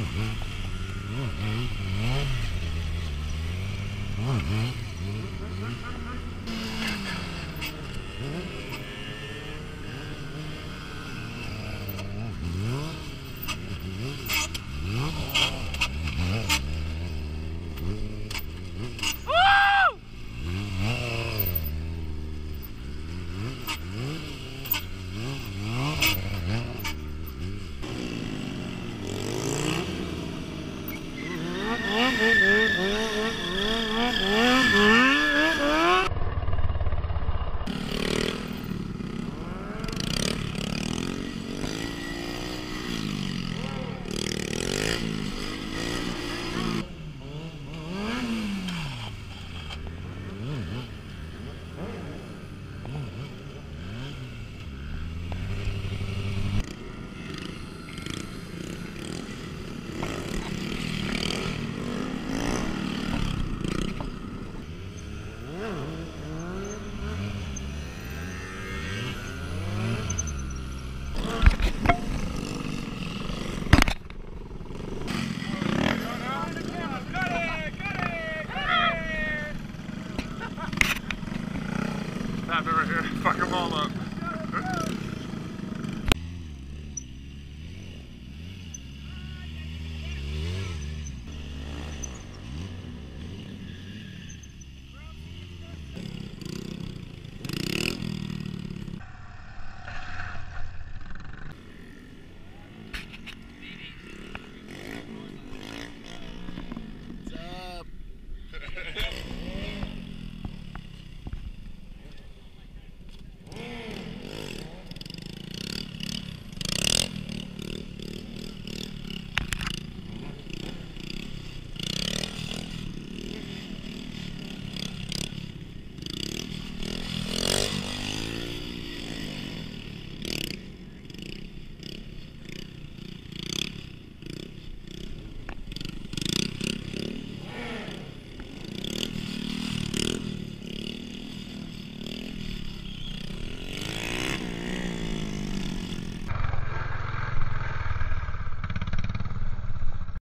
Mm-hmm. Mm-hmm. over here. Fuck them all up.